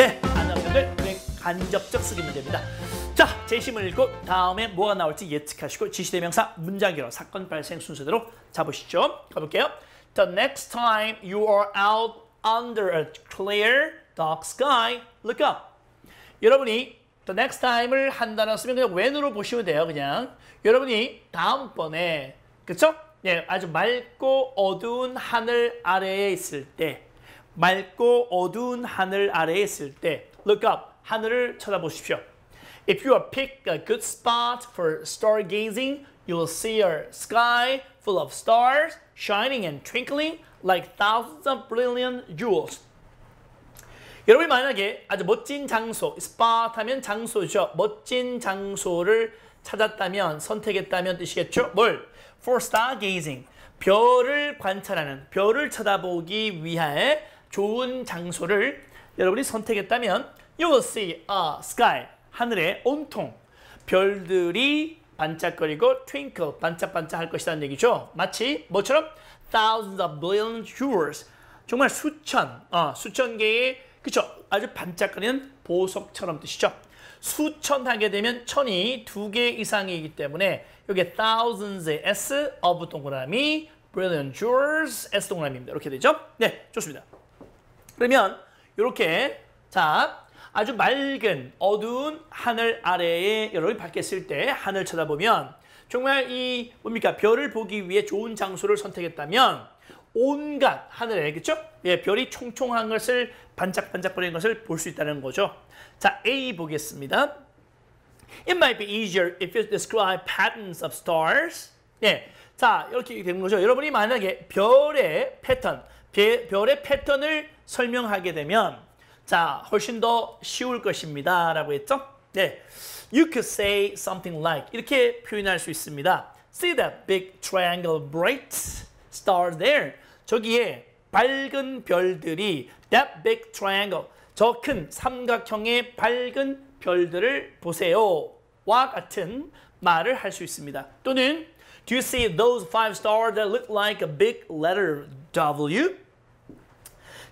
네, 안녕들 간접적 쓰기면 됩니다. 자, 제심을 읽고 다음에 뭐가 나올지 예측하시고 지시대명사 문장기로 사건 발생 순서대로 잡으시죠. 가볼게요. The next time you are out under a clear dark sky, look up. 여러분이 the next time을 한다는 쓰면 그냥 when으로 보시면 돼요. 그냥 여러분이 다음번에 그쵸? 예, 아주 맑고 어두운 하늘 아래에 있을 때 맑고 어두운 하늘 아래에 있을 때 look up, 하늘을 쳐다보십시오. If you pick a good spot for stargazing, you will see a sky full of stars shining and twinkling like thousands of brilliant jewels. 여러분이 만약에 아주 멋진 장소, spot 하면 장소죠. 멋진 장소를 찾았다면, 선택했다면 뜻이겠죠? 뭘? For stargazing. 별을 관찰하는, 별을 쳐다보기 위해 좋은 장소를 여러분이 선택했다면 You will see a sky. 하늘에 온통 별들이 반짝거리고 twinkle, 반짝반짝 할 것이라는 얘기죠. 마치 뭐처럼? Thousands of brilliant jewels. 정말 수천, 어, 수천 개의 그쵸? 아주 반짝거리는 보석처럼 뜻이죠. 수천 하게 되면 천이 두 개 이상이기 때문에 여기 thousands의 s of 동그라미 brilliant jewels s 동그라미입니다. 이렇게 되죠? 네, 좋습니다. 그러면 이렇게 자 아주 맑은 어두운 하늘 아래에 여러분이 있을 때 하늘 쳐다보면 정말 이 뭡니까 별을 보기 위해 좋은 장소를 선택했다면 온갖 하늘에 그렇죠? 예, 별이 총총한 것을 반짝반짝거리는 것을 볼 수 있다는 거죠. 자, A 보겠습니다. It might be easier if you describe patterns of stars. 예, 자 이렇게 되는 거죠. 여러분이 만약에 별의 패턴, 별의 패턴을 설명하게 되면 자 훨씬 더 쉬울 것입니다. 라고 했죠. 네, You could say something like 이렇게 표현할 수 있습니다. See that big triangle bright star there. 저기에 밝은 별들이 that big triangle 저 큰 삼각형의 밝은 별들을 보세요. 와 같은 말을 할 수 있습니다. 또는 Do you see those five stars that look like a big letter W?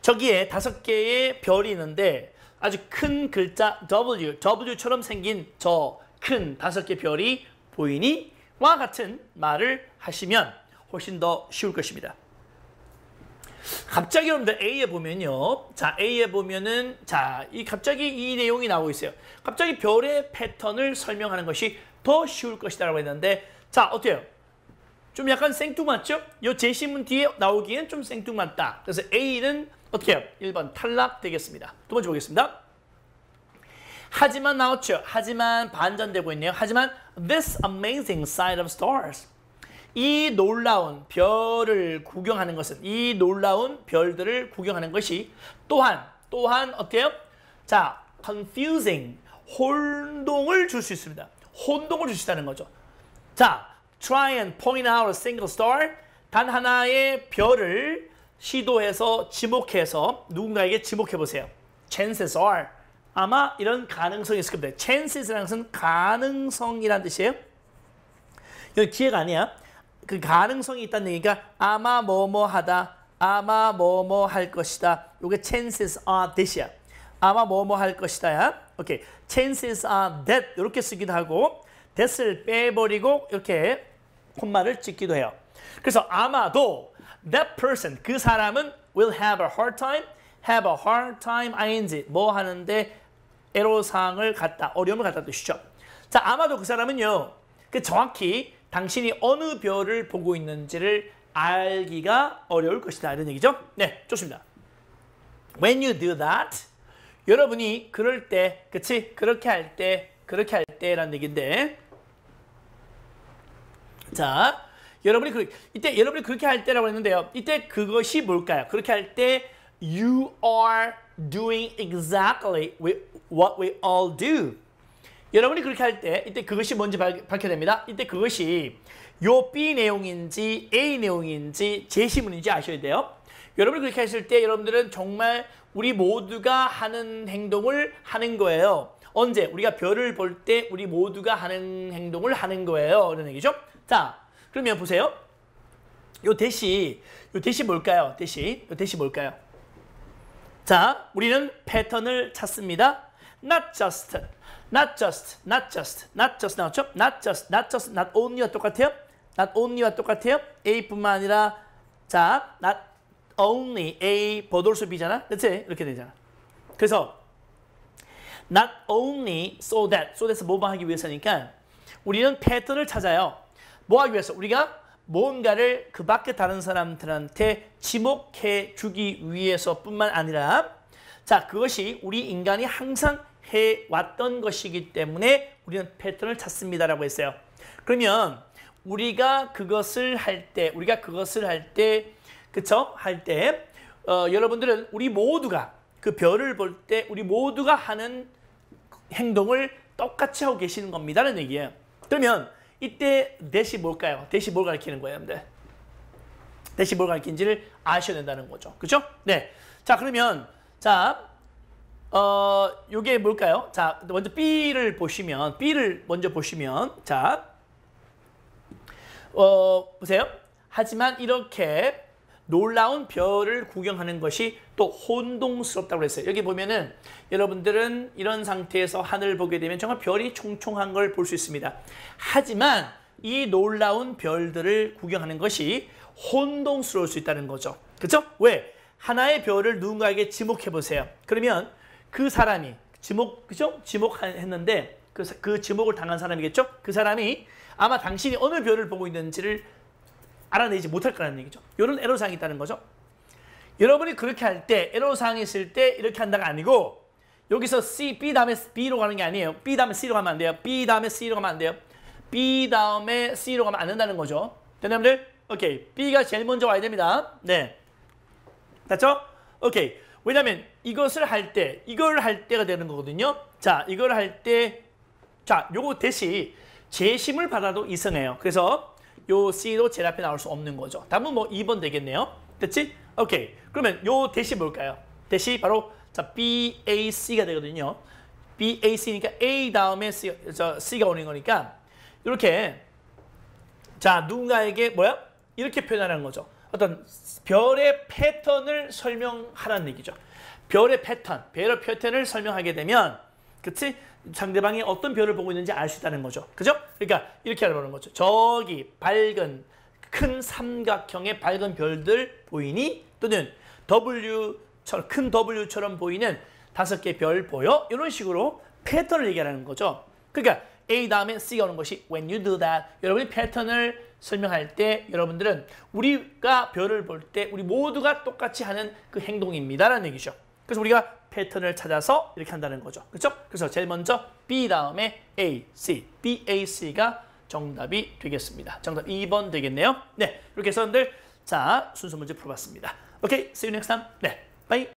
저기에 다섯 개의 별이 있는데 아주 큰 글자 W, W처럼 생긴 저 큰 다섯 개 별이 보이니? 와 같은 말을 하시면 훨씬 더 쉬울 것입니다. 갑자기 여러분들 A에 보면요. 자, A에 보면은 자, 이 갑자기 이 내용이 나오고 있어요. 갑자기 별의 패턴을 설명하는 것이 더 쉬울 것이다라고 했는데 자, 어때요? 좀 약간 생뚱맞죠? 이 제시문 뒤에 나오기엔 좀 생뚱맞다. 그래서 A는 어떻게 해요? 1번 탈락 되겠습니다. 두 번째 보겠습니다. 하지만 나왔죠. 하지만 반전되고 있네요. 하지만 this amazing sight of stars. 이 놀라운 별을 구경하는 것은 이 놀라운 별들을 구경하는 것이 또한 또한 어때요? 자, confusing 혼동을 줄 수 있습니다. 혼동을 있다는 거죠. 자, try and point out a single star 단 하나의 별을 시도해서 지목해서 누군가에게 지목해 보세요. chances are 아마 이런 가능성이 있을 겁니다. chances라는 것은 가능성이란 뜻이에요. 이건 기회가 아니야. 그 가능성이 있다는 얘기가 아마 뭐뭐 하다, 아마 뭐뭐 할 것이다. 이게 chances are that이야. 아마 뭐뭐 할 것이다야. 오케이. chances are that 이렇게 쓰기도 하고 that을 빼버리고 이렇게 콤마를 찍기도 해요. 그래서 아마도 that person 그 사람은 will have a hard time, have a hard time ing 뭐 하는데 애로사항을 갖다 어려움을 갖다 뜻이죠. 자 아마도 그 사람은요. 그 정확히 당신이 어느 별을 보고 있는지를 알기가 어려울 것이다. 이런 얘기죠. 네, 좋습니다. When you do that, 여러분이 그럴 때, 그치? 그렇게 할 때, 그렇게 할 때라는 얘기인데 자, 여러분이 그, 이때 여러분이 그렇게 할 때라고 했는데요. 이때 그것이 뭘까요? 그렇게 할 때 you are doing exactly what we all do. 여러분이 그렇게 할 때 이때 그것이 뭔지 밝혀야 됩니다. 이때 그것이 요 B 내용인지 A 내용인지 제시문인지 아셔야 돼요. 여러분이 그렇게 했을 때 여러분들은 정말 우리 모두가 하는 행동을 하는 거예요. 언제? 우리가 별을 볼 때 우리 모두가 하는 행동을 하는 거예요. 이런 얘기죠. 자, 그러면 보세요. 요 대시, 요 대시 뭘까요? 대시, 요 대시 뭘까요? 자, 우리는 패턴을 찾습니다. Not just, not just, not just, not just 나왔죠? Not just, not just, not only와 똑같아요. Not only와 똑같아요. A뿐만 아니라 자, not only A 보돌수 B잖아. 그치? 이렇게 되잖아. 그래서 not only so that, so that에서 모방하기 위해서니까 우리는 패턴을 찾아요. 뭐 하기 위해서? 우리가 뭔가를 그 밖에 다른 사람들한테 지목해 주기 위해서뿐만 아니라 자 그것이 우리 인간이 항상 해왔던 것이기 때문에 우리는 패턴을 찾습니다라고 했어요. 그러면 우리가 그것을 할 때, 우리가 그것을 할 때, 그쵸? 할 때, 어, 여러분들은 우리 모두가 그 별을 볼 때 우리 모두가 하는 행동을 똑같이 하고 계시는 겁니다라는 얘기예요. 그러면 이때 대시 뭘까요? 대시 뭘 가리키는 거예요, 여러분들? 대시 뭘 가리키는지를 아셔야 된다는 거죠. 그죠? 네. 자, 그러면 자, 어, 요게 뭘까요? 자, 먼저 B를 보시면 B를 먼저 보시면 자, 어, 보세요. 하지만 이렇게 놀라운 별을 구경하는 것이 또 혼동스럽다고 했어요. 여기 보면은 여러분들은 이런 상태에서 하늘을 보게 되면 정말 별이 총총한 걸 볼 수 있습니다. 하지만 이 놀라운 별들을 구경하는 것이 혼동스러울 수 있다는 거죠. 그렇죠? 왜? 하나의 별을 누군가에게 지목해 보세요. 그러면 그 사람이 지목 그죠? 지목했는데 그, 그 지목을 당한 사람이겠죠? 그 사람이 아마 당신이 어느 별을 보고 있는지를 알아내지 못할 거라는 얘기죠. 이런 애로사항이 있다는 거죠. 여러분이 그렇게 할때 애로사항이 있을 때 이렇게 한다가 아니고 여기서 C, B 다음에 B로 가는 게 아니에요. B 다음에 C로 가면 안 돼요. B 다음에 C로 가면 안 돼요. B 다음에 C로 가면 안 된다는 거죠. 여러분들 오케이. B가 제일 먼저 와야 됩니다. 네. 됐죠? 오케이. 왜냐면 이것을 할 때, 이걸 할 때가 되는 거거든요. 자, 이걸 할 때, 자, 요거 대시 재심을 받아도 이성해요. 그래서 요 C도 제일 앞에 나올 수 없는 거죠. 답은 뭐 2번 되겠네요. 됐지? 오케이. 그러면 요 대시 뭘까요? 대시 바로 자 BAC가 되거든요. BAC니까 A 다음에 C, 저 C가 오는 거니까 이렇게 자 누군가에게 뭐야? 이렇게 표현하는 거죠. 어떤 별의 패턴을 설명하라는 얘기죠. 별의 패턴, 별의 패턴을 설명하게 되면 그치? 상대방이 어떤 별을 보고 있는지 알 수 있다는 거죠. 그죠? 그러니까 이렇게 알아보는 거죠. 저기 밝은 큰 삼각형의 밝은 별들 보이니? 또는 W처럼 큰 W처럼 보이는 다섯 개 별 보여? 이런 식으로 패턴을 얘기하는 거죠. 그러니까 A 다음에 C가 오는 것이 when you do that. 여러분이 패턴을 설명할 때 여러분들은 우리가 별을 볼 때 우리 모두가 똑같이 하는 그 행동입니다라는 얘기죠. 그래서 우리가 패턴을 찾아서 이렇게 한다는 거죠. 그렇죠? 그래서 제일 먼저 B 다음에 A, C, B, A, C가 정답이 되겠습니다. 정답 2번 되겠네요. 네, 이렇게 해서 여러분들 자 순서 문제 풀어봤습니다. 오케이, see you next time. 네, bye.